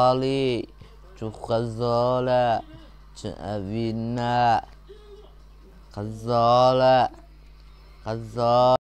غالي شو غزالة شو أبينا غزالة غزالة